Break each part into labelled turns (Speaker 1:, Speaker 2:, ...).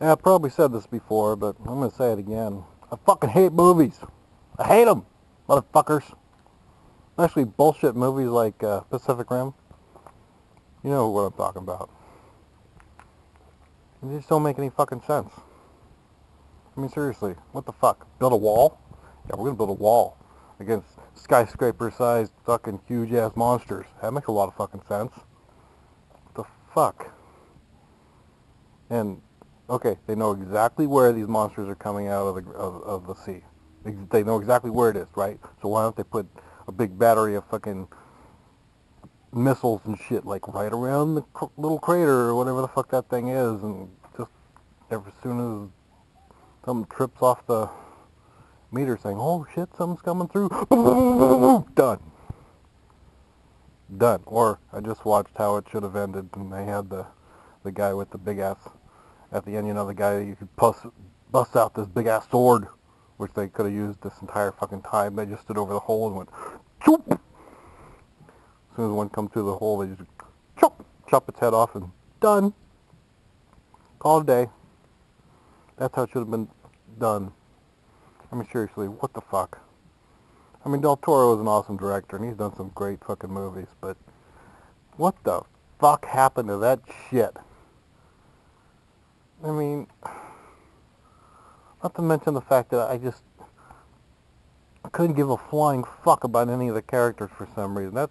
Speaker 1: Yeah, I probably said this before, but I'm going to say it again. I fucking hate movies. I hate them, motherfuckers. Especially bullshit movies like uh, Pacific Rim. You know what I'm talking about. They just don't make any fucking sense. I mean, seriously, what the fuck? Build a wall? Yeah, we're going to build a wall against skyscraper-sized fucking huge-ass monsters. That makes a lot of fucking sense. What the fuck? And okay, they know exactly where these monsters are coming out of the of, of the sea. They know exactly where it is, right? So why don't they put a big battery of fucking missiles and shit like right around the cr- little crater or whatever the fuck that thing is, and just as soon as something trips off the meter saying, "Oh shit, something's coming through," done, done. Or I just watched how it should have ended, and they had the the guy with the big ass at the end, you know, the guy you could bust, bust out this big ass sword, which they could have used this entire fucking time. They just stood over the hole and went, choop! As soon as one come through the hole, they just chop, chop its head off and done. Call it a day. That's how it should have been done. I mean, seriously, what the fuck? I mean, Del Toro is an awesome director, and he's done some great fucking movies, but what the fuck happened to that shit? I mean, not to mention the fact that I just couldn't give a flying fuck about any of the characters for some reason. That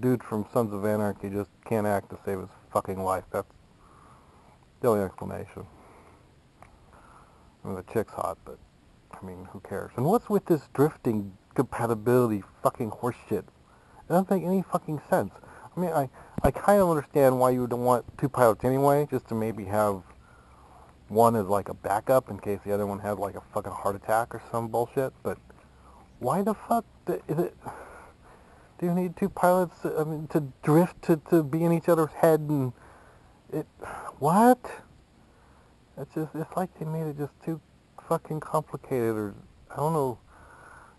Speaker 1: dude from Sons of Anarchy just can't act to save his fucking life. That's the only explanation. I mean, the chick's hot, but I mean, who cares? And what's with this drifting compatibility fucking horseshit? It doesn't make any fucking sense. I mean, I, I kind of understand why you would want two pilots anyway, just to maybe have one is like a backup in case the other one had like a fucking heart attack or some bullshit, but why the fuck is it... Do you need two pilots, I mean, to drift, to, to be in each other's head and... It... What? It's just, it's like they made it just too fucking complicated or... I don't know.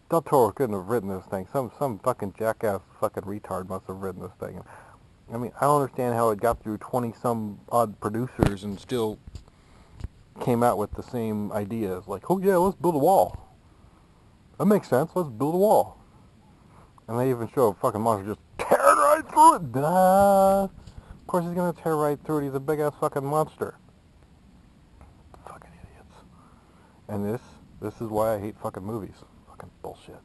Speaker 1: Del Toro couldn't have written this thing. Some, some fucking jackass fucking retard must have written this thing. I mean, I don't understand how it got through 20-some odd producers and still came out with the same ideas. Like, oh yeah, let's build a wall. That makes sense. Let's build a wall. And they even show a fucking monster just tearing right through it. Duh. Of course he's gonna tear right through it. He's a big ass fucking monster. Fucking idiots. And this, this is why I hate fucking movies. Fucking bullshit.